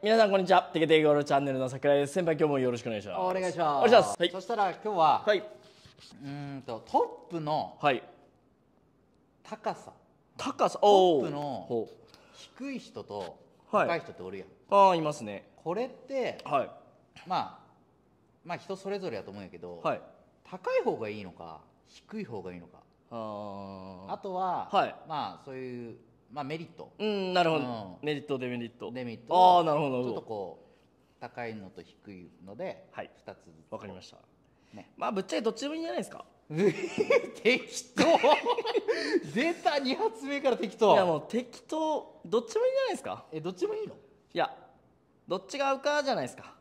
皆さんこんにちは。テケテケゴルチャンネルの桜井です。先輩今日もよろしくお願いします。お願いします。お願いします。はい。そしたら今日は、はい。うーんとトップのはい。高さ。高さ？トップのほ低い人とはい。高い人っておるやん、うああいますね。これってはい。まあまあ人それぞれやと思うんやけど、はい。高い方がいいのか低い方がいいのか。ああとは、はい。まあそういう、まあ、メリット。うんなるほど、うん。メリットデメリット。デメリット。ああなるほどなるちょっとこう高いのと低いので、はい。2つずつわかりました。ね。まあぶっちゃけどっちでもいいんじゃないですか。適当。出た2発目から適当。いやもう適当どっちでもいいんじゃないですか。えどっちもいいの？いやどっちが合うかじゃないですか。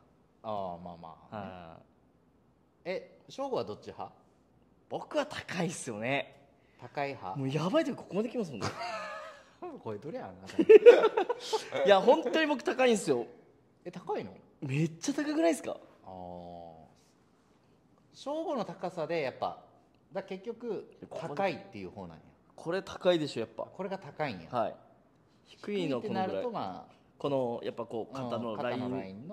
ああまあまあ、はい。え省吾はどっち派？僕は高いっすよね。高い派？もうやばいとこここまで来ますもんねこれどれやん いや本当に僕高いんですよ。え高いの？めっちゃ高くないですか？ああ省吾の高さでやっぱだ結局高いっていう方なんや。これ高いでしょやっぱ。これが高いんや。はい。低いのこのぐらい。とまこのやっぱこうあ肩のうんライン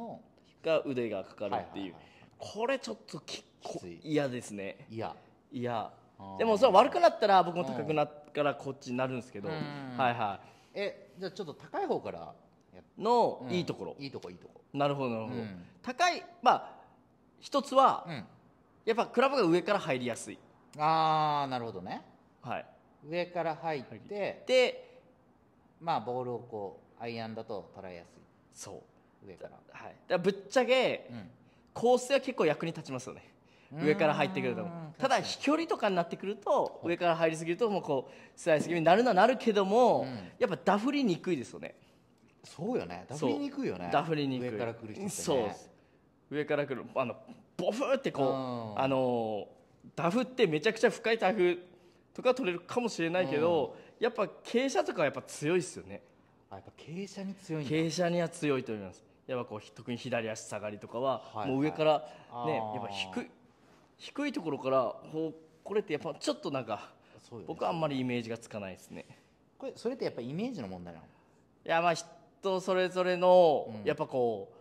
が腕がかかるっていう。これちょっときこきつい。嫌ですね。いやいやでもそれ悪くなったら僕も高くなっからこっちになるんですけど。うん。はいはえじゃあちょっと高い方からのうん。いいところ。いいとこいいとこ。なるほどなるほど。うん。高いまあ一つはうん。やっぱクラブが上から入りやすい。ああなるほどね。はい。上から入ってでまあボールをこうアイアンだと捉えやすそう。い上から。はい、だからぶっちゃけうん。コースは結構役に立ちますよね上から入ってくるとう。ん。ただ飛距離とかになってくると上から入りすぎるともうこうスライス気味になるのはなるけども、うん。やっぱダフりにくいですよね。そうよね。ダフりにくいよね。ダフりにくい。上から来る人ってね。そう上から来るあのボフーってこう、うん。あのダフってめちゃくちゃ深いタフとか取れるかもしれないけど、やっぱ傾斜とかはやっぱ強いですよね。あやっぱ傾斜に強い傾斜には強いと思います。やっぱこう特に左足下がりとかは、はい。もう上からはい。ねやっぱ低い低いところからこうこれってやっぱちょっとなんかね。僕はあんまりイメージがつかないですね。これそれってやっぱイメージの問題なの？いやまあ人それぞれの、うん。やっぱこう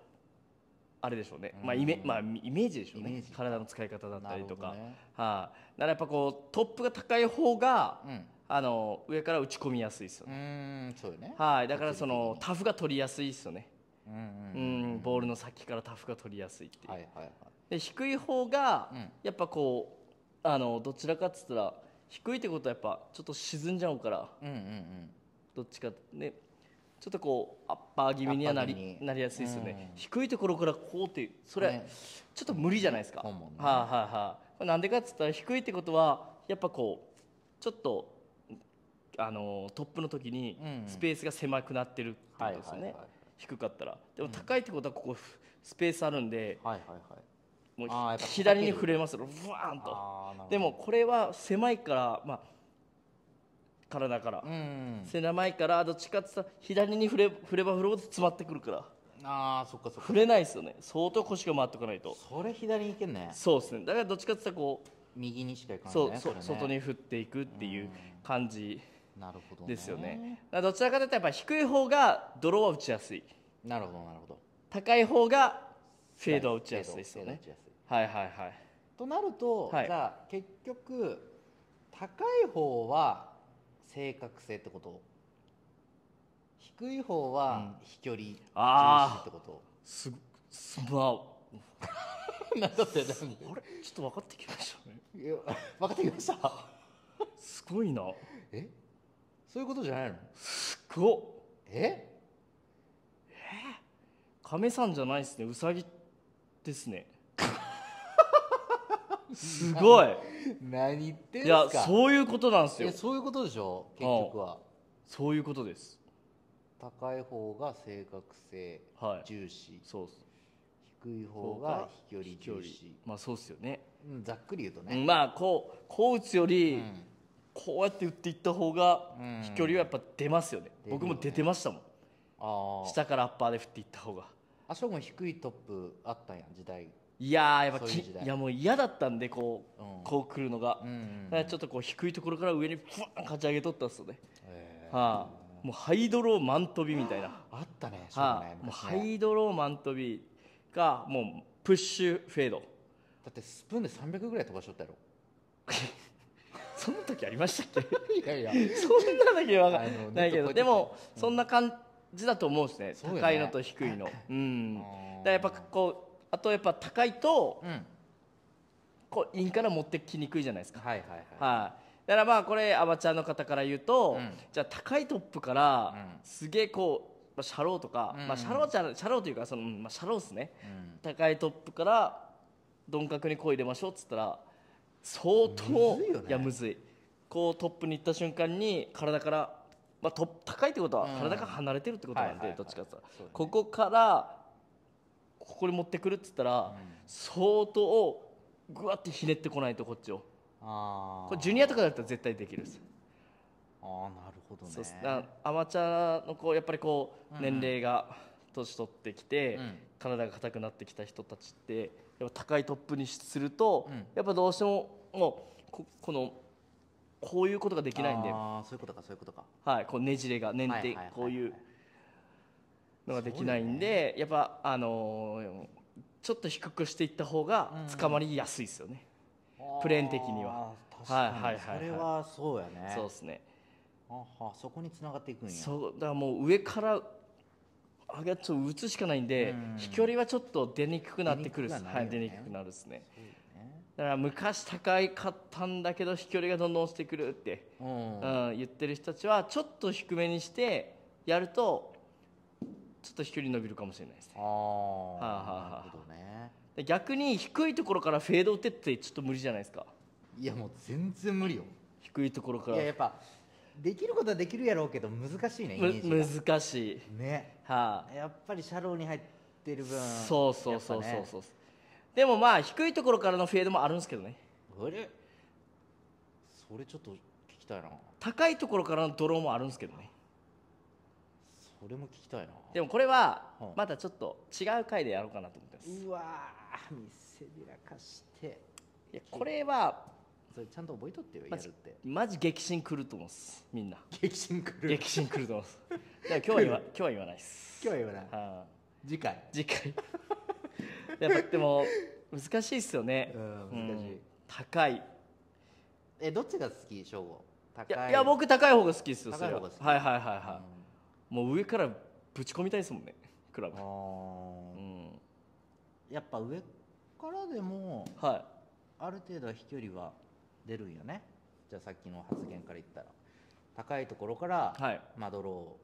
あれでしょうね、まあイメまあ、イメージでしょうね。体の使い方だったりとか、ね。はい、だからやっぱこうトップが高い方が、うん。あの上から打ち込みやすいですようね、そうよね。はい。だからそのタフが取りやすいですよね。うんううんん。ボールの先からタフが取りやすいっていう、はいはいはい。で低い方が、うん。やっぱこうあのどちらかっつったら低いってことはやっぱちょっと沈んじゃうからうんうんうん。どっちかねちょっとこうアッパー気味にはなりなりやすいですよね、うん。低いところからこうっていうそれ、ね。ちょっと無理じゃないですか、はい本物ね。はいはいこれなんでかっつったら低いってことはやっぱこうちょっとあのトップの時にうんスペースが狭くなってるってことですよね、低かったら。でも高いってことはここスペースあるんで、はいはいはいもう左に触れますよ。ふわーんと。でもこれは狭いからまあ体から、うん狭いからどっちかって言ったら左に触れ触れば振るほど詰まってくるから。あーそっかそっか。触れないですよね。相当腰が回ってこないと。それ左に行けんね。そうですね。だからどっちかって言ったらこう右にしか行かないそう、ね。そ外に振っていくっていう感じなるほどですよね。だからどちらかというとやっぱ低い方がドローは打ちやすい。なるほどなるほど。高い方がフェードは打ちやすいですよね。はいはいはいとなると、はい。じゃあ結局高い方は正確性ってこと？低い方は飛距離重視ってこと？すすまあ なんだって何？あれ？ちょっと分かってきましたね。いや分かってきました。すごいな。え？そういうことじゃないの？すごっ。え？亀さんじゃないですね。うさぎですね。すごい。何言ってんいすか？やそういうことなんですよ。いやそういうことでしょ？結局は。そういうことです。高い方が正確性はい。重視、そうっす。低い方が飛距離重視。まあそうっすよね。うんざっくり言うとね、うんまあこうこう打つより、うんこうやって打っていった方がうん。飛距離はやっぱ出ますよね、出るよね僕も出てましたもん。下からアッパーで振っていった方があそこも低いトップあったんや時代。いやーやっぱきそういう時代。いやもう嫌だったんでこう、うん。こう来るのが、うんだからちょっとこう低いところから上にふわん勝ち上げとったっすよね、えー。はあ、もうハイドローマン飛びみたいな。あったねしょうもうないい昔ねハイドローマン飛びがもうプッシュフェード。だってスプーンで300ぐらい飛ばしとったやろ。そんな時ありましたっけ？いやいや。そんなだけはあのない。けどネットこうやってでもそんな感じだと思うんですね。ね。高いのと低いの。うん。だやっぱこうあとやっぱ高いとうん。こうインから持ってきにくいじゃないですか。はいはいはい。はい。だからまあこれアマチュアの方から言うと、うん。じゃあ高いトップからうん。すげえこう、まあ、シャローとか、うん。まあ、シャローじゃシャローというかその、まあ、シャローですね。うん。高いトップから鈍角にこう入れましょうっつったら相当むずいやむずい。こうトップに行った瞬間に体から、まあ、トップ高いってことはうん。体が離れてるってことなんで、どっちかって言ったら、ここからここに持ってくるっつったら、相当ぐわってひねってこないとこっちを。ああこれジュニアとかだったら絶対できるです。ああなるほどね。そうアマチュアのこうやっぱりこううん年齢が年取ってきて、うん。体が硬くなってきた人たちってやっぱ高いトップにすると、うん。やっぱどうしてももうここのこういうことができないんで、ああそういうことかそういうことか。はい、こうねじれが捻ってはいはいはい。はいこういうのができないんで、やっぱあのーちょっと低くしていった方がうん。捕まりやすいですよね、プレーン的には。はいはいはいはい。それはそうやね。そうですね。あはそこに繋がっていくんや。そうだからもう上から上げちょ打つしかないんで、うん。飛距離はちょっと出にくくなってくる出にくくはなるよね。はい、出にくくなるですね。そう。よねだから昔高いかったんだけど飛距離がどんどん落ちてくるって、うん。うん言ってる人たちはちょっと低めにしてやるとちょっと飛距離伸びるかもしれないですね。ああはあはあはあ。なるほどね。で逆に低いところからフェード打ってってちょっと無理じゃないですか。いやもう全然無理よ。低いところから。いややっぱできることはできるやろうけど難しいねイメージむ難しい。がね。はやっぱりシャローに入ってる分いそうそうそうそう。やっぱね。そうでもまあ低いところからのフェードもあるんですけどね。あれ？それちょっと聞きたいな。高いところからのドローもあるんですけどね。それも聞きたいな。でもこれはうん。またちょっと違う回でやろうかなと思ってます。うわー見せびらかして。いやこれはそれちゃんと覚えとってよやマジるって。マジ激震くると思うんですみんな。激震くる。激震くると思うんです。だから今日は言わ 今日は言わないです。今日は言わない。は次回。い次回やっぱでも難しいっすよね、うん難しい。うん高い。えどっちが好き？翔吾。高い。やいや僕高い方が好きですよ高いそれは。方が好き。はいはいはいはい、もう上からぶち込みたいですもんねクラブ。あうーん。やっぱ上からでもはある程度は飛距離は出るんよね。じゃあさっきの発言から言ったら。高いところからはい。マドロー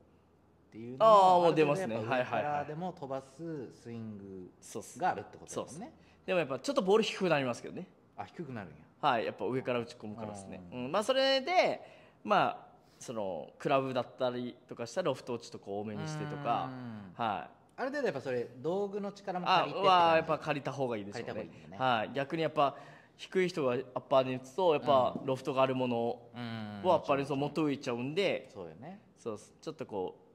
っていうあーもう出ますね。はいはいはでも飛ばすスイングがあるってことだもそうんっねでもやっぱちょっとボール低くなりますけどね。あ低くなるんや。はい。やっぱ上から打ち込むからですね、ううん。まあそれでまあそのクラブだったりとかしたらロフトをちょっとこう多めにしてとか。うん。はい。ある程度やっぱそれ道具の力もあ借りてはやっ感ぱ借りた方がいいでしょうね。はい、逆にやっぱ低い人がアッパーに打つとやっぱロフトがあるものをアッパーにそう元浮いちゃうんで、そうよね。そうっす。ちょっとこう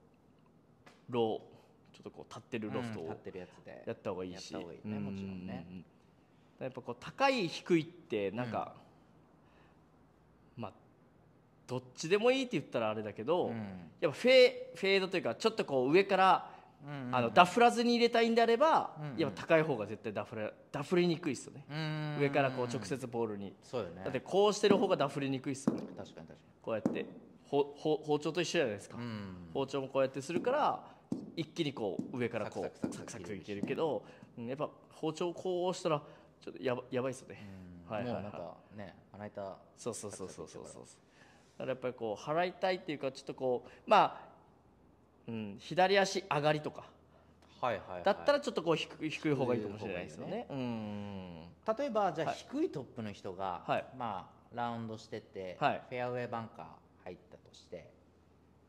ローちょっとこう立ってるロフトをうん立ってるやつで。やった方がいいし、やった方がいいねもちろんね。うんやっぱこう高い低いってなんか、まあどっちでもいいって言ったらあれだけど、うん。やっぱフェフェードというかちょっとこう上から、うんうんあのダフらずに入れたいんであれば、うんうん。やっぱ高い方が絶対ダフれダフりにくいですよね、うん上からこう直接ボールに、そうよね。だってこうしてる方がダフりにくいですよね。確かに確かこうやってほほ包丁と一緒じゃないですか、にうん。包丁もこうやってするから一気にこう上からこうサクサクサクいけるけど、うんやっぱ包丁をこうしたらちょっとやばやばいですよね、うん。はいはいはい。もうなんかねまな板そうそうそうそうそう。そうだからやっぱりこう払いたいっていうかちょっとこうまあ、うん、左足上がりとか。はいはいはい。だったらちょっとこう低い低い方がいいかもしれないですよね。うん。例えばじゃあはい低いトップの人が、はい。まあラウンドしてて、はい。フェアウェイバンカー入ったとして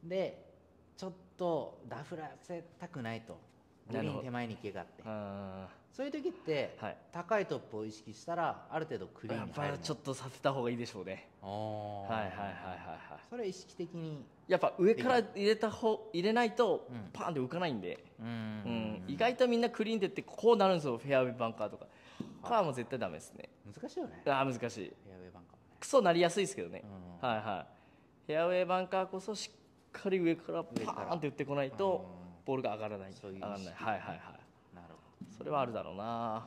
でちょっとダフらせたくないと。グリーン手前に池があって。あそういう時って、はい。高いトップを意識したらある程度クリーンに入るちょっとさせた方がいいでしょうね。とはいはいはいはいはいそれは意識的に。やっぱ上から入れた方入れないとうん。パーンって浮かないんで、うん。うん。意外とみんなクリーンでってこうなるんですよ。フェアウェイバンカーとか。これはもう絶対ダメですね。難しいよね。あー難しい。フェアウェイバンカークソなりやすいですけどね、うん。はいはい。フェアウェイバンカーこそしっかり上からパーンって打ってこないと、ボールが上がらない。そういう上がらない。はいはいはい。なるほそれはあるだろうな。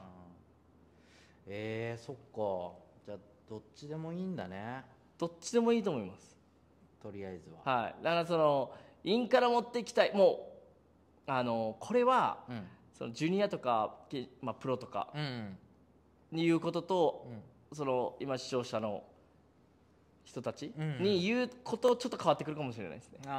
ど、えー、そっか。じゃあどっちでもいいんだね。どっちでもいいと思います。とりあえずは。はい。だからそのインから持っていきたい。もうあのこれはうん。そのジュニアとか、けまあ、プロとかうん。に言うこととうん。その今視聴者の人たちうんうん。に言うことちょっと変わってくるかもしれないですね、う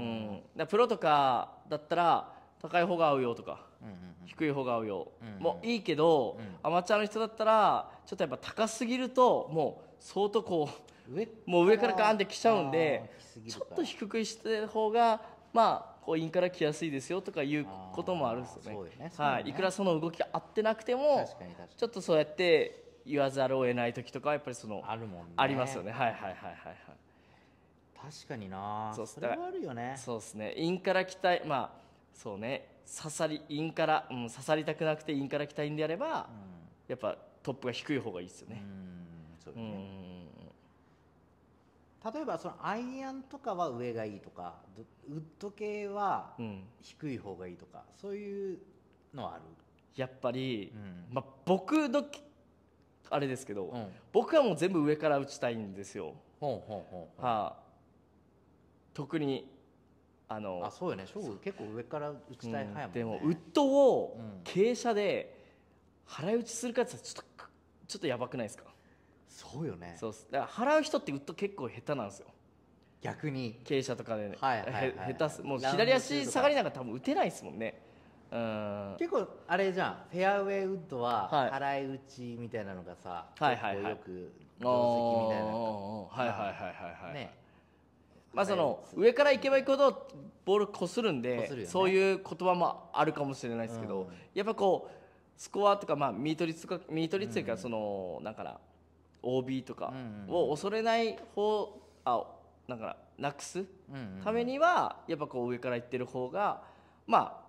ん、だプロとかだったら高い方が合うよとかうんうん低い方が合うよ、うんもういいけど、うん。アマチュアの人だったらちょっとやっぱ高すぎるともう相当こう上もう上からガーンって来ちゃうんでちょっと低くしてる方がまあこうインから来やすいですよとかいうこともあるんですよね。ねね。はい、いくらその動きが合ってなくてもちょっとそうやって言わざるを得ない時とかはやっぱりそのあるもんね。ありますよね。はいはいはいはいはい。確かにな。そうそれはあるよね。そうですね。インから来たいまあそうね。刺さりインから、うん、刺さりたくなくてインから来たいんであれば、やっぱトップが低い方がいいですようん、うね。んそうね例えばそのアイアンとかは上がいいとかどウッド系はうん。低い方がいいとかそういうのはある。やっぱり、うん。まあ、僕のきあれですけど、うん。僕はもう全部上から打ちたいんですよ、はあ、特にあのあそうよね。勝負結構上から打ちたい派やもんね、うんでもウッドをうん。傾斜で払い打ちするかってちょっとちょっとやばくないですか？そうよね。そうだから払う人ってウッド結構下手なんですよ。逆に。傾斜とかでね、はいはいはいはい。へ下手っす。もう左足下がりなんか多分打てないですもんねうん。結構あれじゃん。フェアウェイウッドははい。払い打ちみたいなのがさ、はいはいはい。結構よく定石みたいなのはいはいはいはいはい、ね。まあその上から行けば行くほどボールこするんこでするよね。そういう言葉もあるかもしれないですけど、うんやっぱこうスコアとかまあミート率とかミート率というかその、なんかな OB とかうんを恐れない方あなんかななくすうんうん。ためにはやっぱこう上から行ってる方がまあ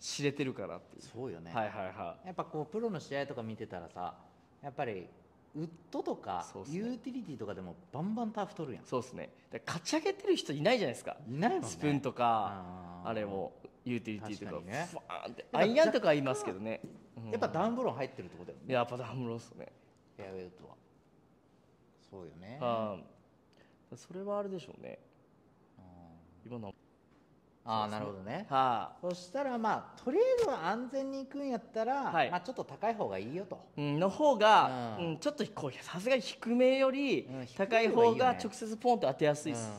知れてるかなっていう。そうよね、はいはいはやっぱこうプロの試合とか見てたらさやっぱりウッドとかユーティリティとかでもバンバンターフ取るやん。いそうですね。で勝ち上げてる人いないじゃないですか。いないもんね。スプーンとかあれもユーティリティとかね。ファーンってアイアンとかは言いますけどね、うん。やっぱダウンブロー入ってるってことだよね。やっぱダムロースね。フェアウェイウッドは。そうよね。はいそれはあれでしょうね。うん。今のああなるほどね。はそしたらまあとりあえずは安全に行くんやったら、はい。まあちょっと高い方がいいよと。い、うんの方が、ううんんちょっとこうさすがに低めよりうん高い方が直接ポンと当てやすいです、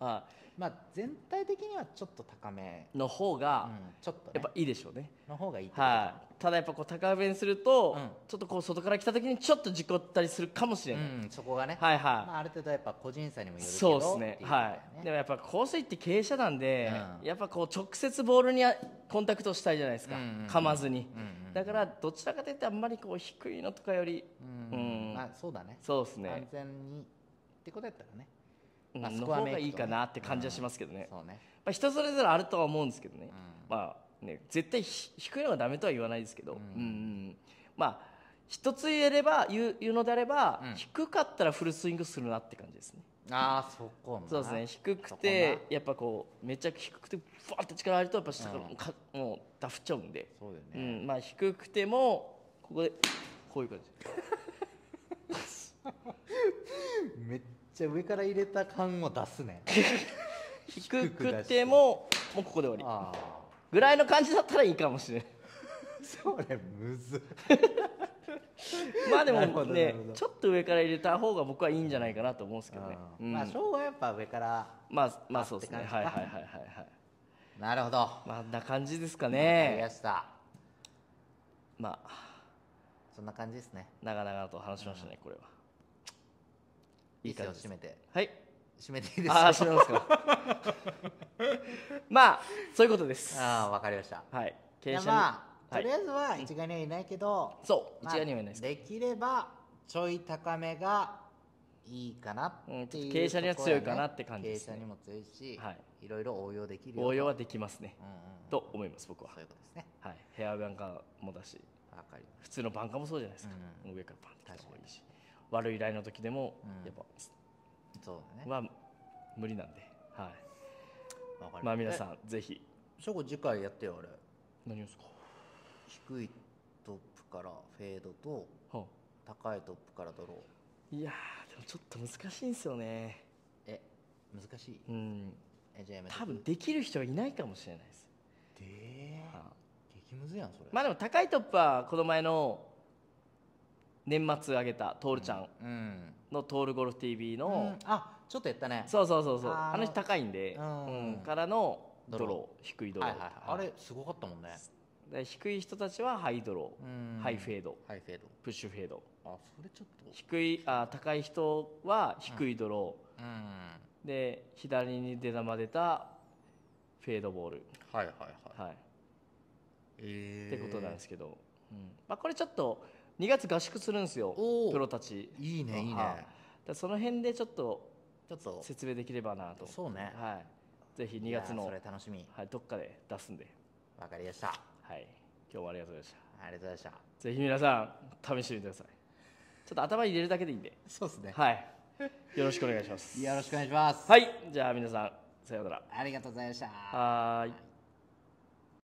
うん。はまあ全体的にはちょっと高め、い、の方うがん、ちょっと、ね、やっぱいいでしょうね、の方がいいはい、ただやっぱこう高めにすると、うん。ちょっとこう外から来た時にちょっと事故ったりするかもしれない、うん、そこがね、はいはい、まあ、ある程度やっぱ個人差にもよるけど。そうですね。っていうことだよはい。でもやっぱ香水って傾斜なんで、うん。やっぱこう直接ボールにあコンタクトしたいじゃないですか、うんうんうん噛まずに、うんうんだからどちらかというとあんまりこう低いのとかよりうん。うん。まあそうだね。そうです安ね、全にってことやったらねの方がいいかなって感じはしますけどね、まあ、人それぞれあるとは思うんですけどね、うん。まあね絶対ひ低いのがダメとは言わないですけど、うん。まあ一つ言えれば言う言うのであれば、うん。低かったらフルスイングするなって感じですね。ああそこな。そうですね。低くてやっぱこうめっちゃ低くてファーって力入るとやっぱ下からうん。かもうダフっちゃうんで、そうようね、ん。まあ低くてもここでこういう感じめっちゃ上から入れた感を出すね 低くてももうここで終わり。ああ。ぐらいの感じだったらいいかもしれないそれむず。まあでもねちょっと上から入れた方が僕はいいんじゃないかなと思うんですけどね、うん。まあ昭和やっぱ上からまあまあそうですね。はいはいはいはいはいなるほど。わまああんな感じですかね。ました。まあ。そんな感じですね。長々と話しましたねこれはいいいです。よ締めて。はい。締めていいです。ああか閉めますか。まあそういうことです。ああわかりました。はい。じゃあ傾斜に。まあはい。とりあえずは一概にはいないけど、そうまあ一概には言えないです。できればちょい高めがいいかなっていう、うんちょっと傾斜には強いかなって感じですね。傾斜にも強いし、はい。いろいろ応用できる応用はできますね。うんうんと思います僕は。そういうことですね。はい。ヘアバンカーもだし普通のバンカーもそうじゃないですか。う上からパンって来た方がいいし悪いラインの時でもうん。やっぱすそうだね。は無理なんで。はい。まあ皆んさんぜひ。ショコ次回やってよあれ。何をですか？低いトップからフェードとは高いトップからドロあいやーでもちょっと難しいんですよね。ーえ難しい？うん。えじゃあやめ多分できる人はいないかもしれないです、でー。はあ。激ムズやんそれ。まあでも高いトップはこの前の年末上げたトールちゃんうん。のトールゴルフ TV うん。の、あちょっとやったね。そうそうそうそう。あー。あの人高いんで、うん。うんからのドロー。低いドロー、はいはいはい。あれすごかったもんね。で低い人たちはハイドロー、うん。ハイフェード。ハイフェード。プッシュフェード。あそれちょっと。低いあ高い人は低いドロうん。ー、で左に出玉出たフェードボール、はいはいはい。はい。えってことなんですけど、うん。まあ、これちょっと2月合宿するんですよおープロたち。いいねい。いね。はいだその辺でちょっとちょっと。説明できればなと。そうね。はい、ぜひ2月のいやそれ楽しみ。はい、どっかで出すんで、わかりました。はい、今日もありがとうございました。ありがとうございました。ぜひ皆さん試してみてください。ちょっと頭に入れるだけでいいんで。そうですね。はい。よろしくお願いします。よろしくお願いします。はい。じゃあ皆さんさようなら。ありがとうございました。はーい